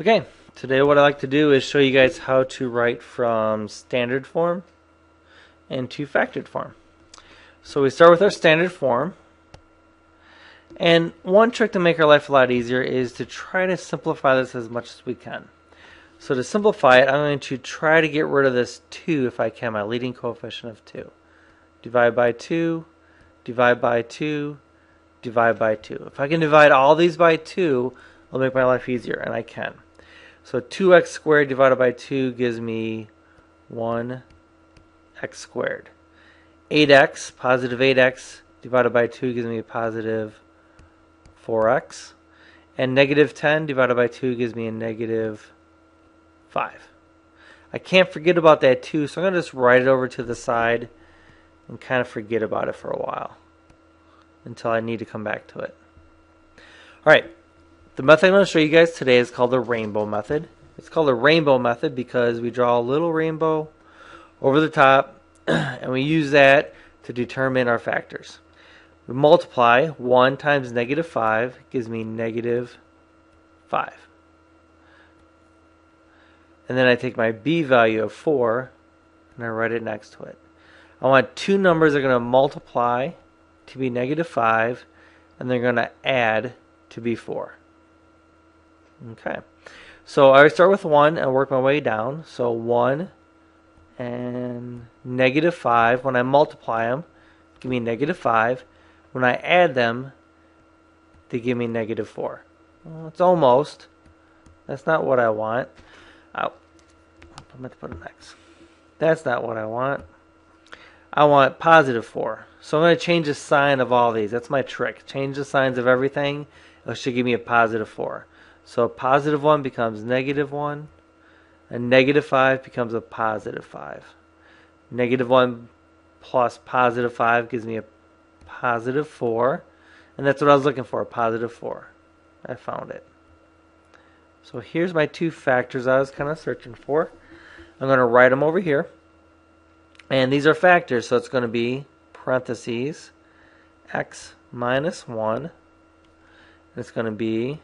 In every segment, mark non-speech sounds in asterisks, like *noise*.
Okay, today what I like to do is show you guys how to write from standard form into factored form. So we start with our standard form. And one trick to make our life a lot easier is to try to simplify this as much as we can. So to simplify it, I'm going to try to get rid of this 2 if I can, my leading coefficient of 2. Divide by 2, divide by 2, divide by 2. If I can divide all these by 2, it'll make my life easier, and I can. So 2x squared divided by 2 gives me 1x squared. 8x, positive 8x divided by 2 gives me a positive 4x. And negative 10 divided by 2 gives me a negative 5. I can't forget about that too, so I'm going to just write it over to the side and kind of forget about it for a while until I need to come back to it. All right, the method I'm going to show you guys today is called the rainbow method. It's called the rainbow method because we draw a little rainbow over the top *clears throat* and we use that to determine our factors. We multiply 1 times negative 5 gives me negative 5. And then I take my b value of 4 and I write it next to it. I want two numbers that are going to multiply to be negative 5 and they're going to add to be 4. Okay. So I start with 1 and work my way down. So 1 and negative 5. When I multiply them, give me negative 5. When I add them, they give me negative 4. Well, it's almost. That's not what I want. Oh, I'm going to put an X. That's not what I want. I want positive 4. So I'm going to change the sign of all these. That's my trick. Change the signs of everything. It should give me a positive 4. So positive 1 becomes negative 1. A negative 5 becomes a positive 5. Negative 1 plus positive 5 gives me a positive 4. And that's what I was looking for, a positive 4. I found it. So here's my two factors I was kind of searching for. I'm going to write them over here. And these are factors, so it's going to be parentheses x minus 1. It's going to be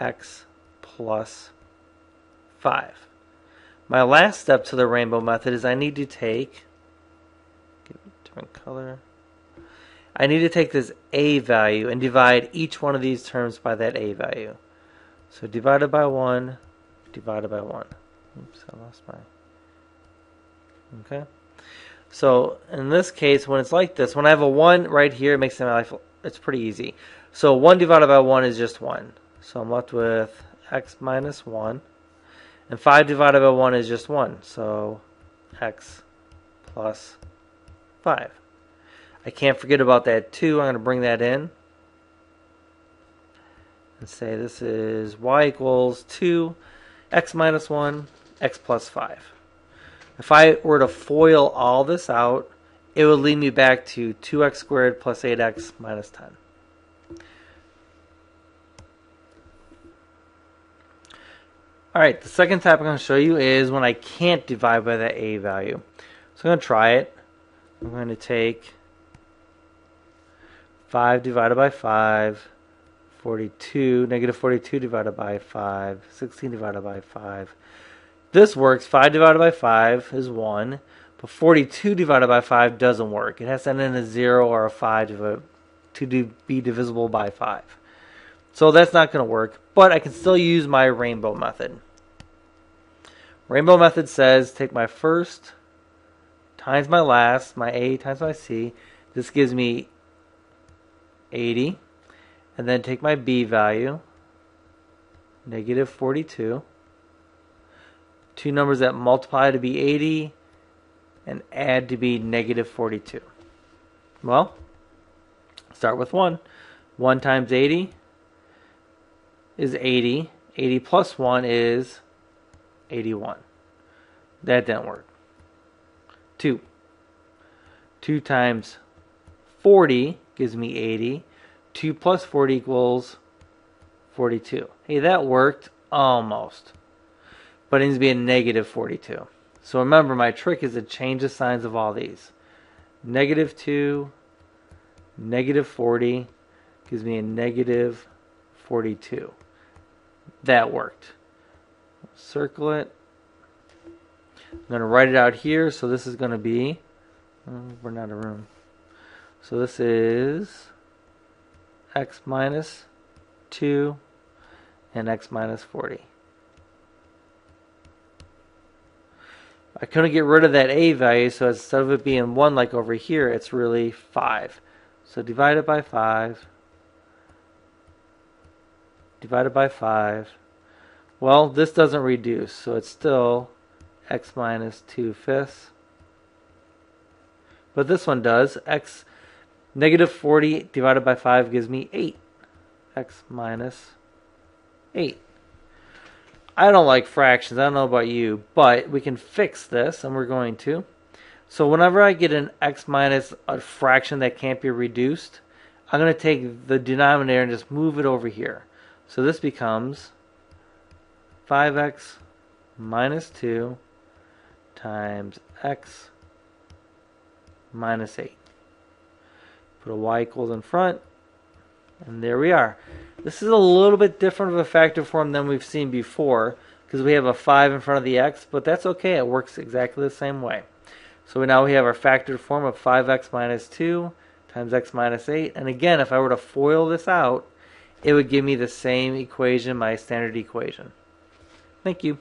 x plus 5. My last step to the rainbow method is I need to take, give it a different color, I need to take this a value and divide each one of these terms by that a value. So divided by 1, divided by 1. Oops, I lost my... Okay. So in this case, when it's like this, when I have a 1 right here, it makes my life, it's pretty easy. So 1 divided by 1 is just 1. So I'm left with x minus 1. And 5 divided by 1 is just 1. So x plus 5. I can't forget about that 2. I'm going to bring that in. Say this is y equals 2, x minus 1, x plus 5. If I were to FOIL all this out, it would lead me back to 2x squared plus 8x minus 10. Alright, the second type I'm going to show you is when I can't divide by that a value. So I'm going to try it. I'm going to take 5 divided by 5, 42, negative 42 divided by 5, 16 divided by 5. This works. 5 divided by 5 is 1, but 42 divided by 5 doesn't work. It has to end in a 0 or a 5 to, be divisible by 5. So that's not going to work, but I can still use my rainbow method. Rainbow method says take my first times my last, my A times my C. This gives me 80. And then take my B value, negative 42. Two numbers that multiply to be 80 and add to be negative 42. Well, start with 1. 1 times 80 is 80. 80 plus 1 is 81. That didn't work. 2. 2 times 40 gives me 80. 2 plus 40 equals 42. Hey, that worked almost. But it needs to be a negative 42. So remember, my trick is to change the signs of all these. Negative 2, negative 40 gives me a negative 42. That worked. Circle it. I'm going to write it out here. So this is going to be, oh, we're not a room. So this is x minus 2 and x minus 40. I couldn't get rid of that a value, so instead of it being 1 like over here, it's really 5. So divide it by 5. Divided by 5. Well, this doesn't reduce, so it's still x minus 2 fifths. But this one does. x negative 40 divided by 5 gives me 8. x minus 8. I don't like fractions. I don't know about you, but we can fix this, and we're going to. So whenever I get an x minus a fraction that can't be reduced, I'm going to take the denominator and just move it over here. So this becomes 5x minus 2 times x minus 8. Put a y equals in front, and there we are. This is a little bit different of a factor form than we've seen before because we have a 5 in front of the x, but that's okay. It works exactly the same way. So now we have our factored form of 5x minus 2 times x minus 8. And again, if I were to FOIL this out, it would give me the same equation, my standard equation. Thank you.